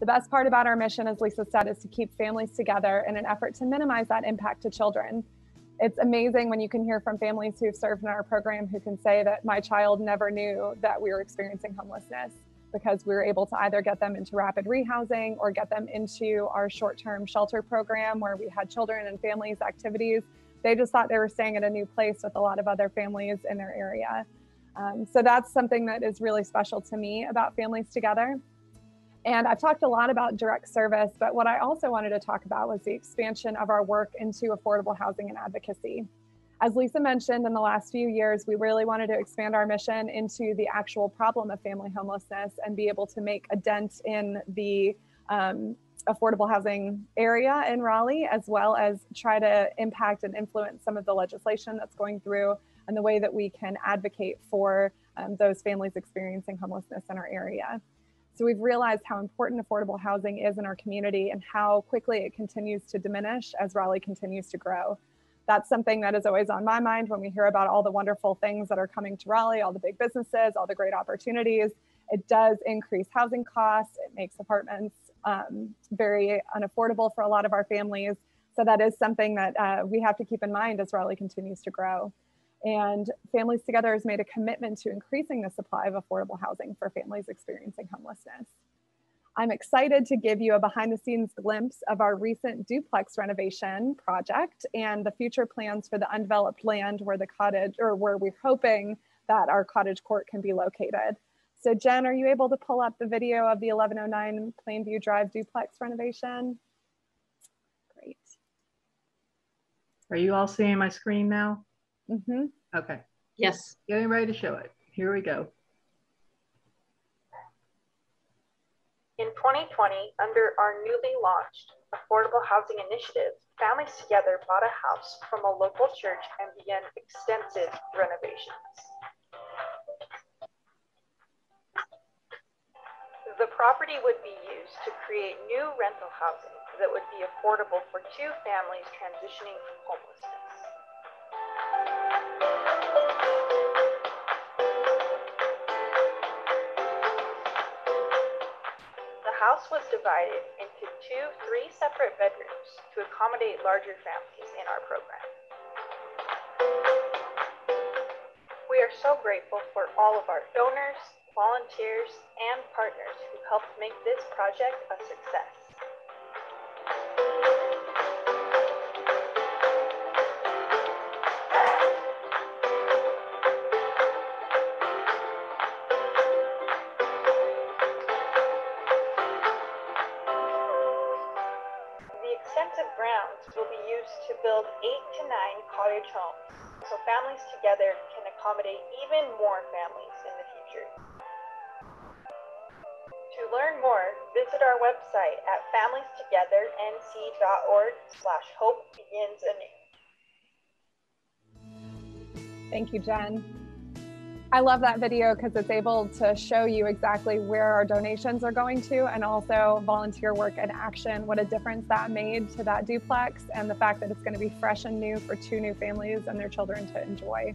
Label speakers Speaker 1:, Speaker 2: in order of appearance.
Speaker 1: The best part about our mission, as Lisa said, is to keep families together in an effort to minimize that impact to children. It's amazing when you can hear from families who've served in our program who can say that my child never knew that we were experiencing homelessness because we were able to either get them into rapid rehousing or get them into our short term shelter program where we had children and families activities. They just thought they were staying at a new place with a lot of other families in their area. Um, so that's something that is really special to me about Families Together. And I've talked a lot about direct service, but what I also wanted to talk about was the expansion of our work into affordable housing and advocacy. As Lisa mentioned, in the last few years, we really wanted to expand our mission into the actual problem of family homelessness and be able to make a dent in the um, affordable housing area in Raleigh, as well as try to impact and influence some of the legislation that's going through and the way that we can advocate for um, those families experiencing homelessness in our area. So we've realized how important affordable housing is in our community and how quickly it continues to diminish as Raleigh continues to grow. That's something that is always on my mind when we hear about all the wonderful things that are coming to Raleigh, all the big businesses, all the great opportunities. It does increase housing costs. It makes apartments um, very unaffordable for a lot of our families. So that is something that uh, we have to keep in mind as Raleigh continues to grow. And Families Together has made a commitment to increasing the supply of affordable housing for families experiencing homelessness. I'm excited to give you a behind the scenes glimpse of our recent duplex renovation project and the future plans for the undeveloped land where the cottage or where we're hoping that our cottage court can be located. So Jen, are you able to pull up the video of the 1109 Plainview Drive duplex renovation? Great.
Speaker 2: Are you all seeing my screen now?
Speaker 1: Mm-hmm.
Speaker 2: Okay.
Speaker 3: Yes.
Speaker 2: Getting ready to show it. Here we go.
Speaker 4: In 2020, under our newly launched Affordable Housing Initiative, Families Together bought a house from a local church and began extensive renovations. The property would be used to create new rental housing that would be affordable for two families transitioning from homelessness. House was divided into two three separate bedrooms to accommodate larger families in our program. We are so grateful for all of our donors, volunteers, and partners who helped make this project a success. Extensive grounds will be used to build eight to nine cottage homes, so families together can accommodate even more families in the future. To learn more, visit our website at familiestogethernc.org slash hope begins anew.
Speaker 1: Thank you, Jen. I love that video because it's able to show you exactly where our donations are going to and also volunteer work and action, what a difference that made to that duplex and the fact that it's going to be fresh and new for two new families and their children to enjoy.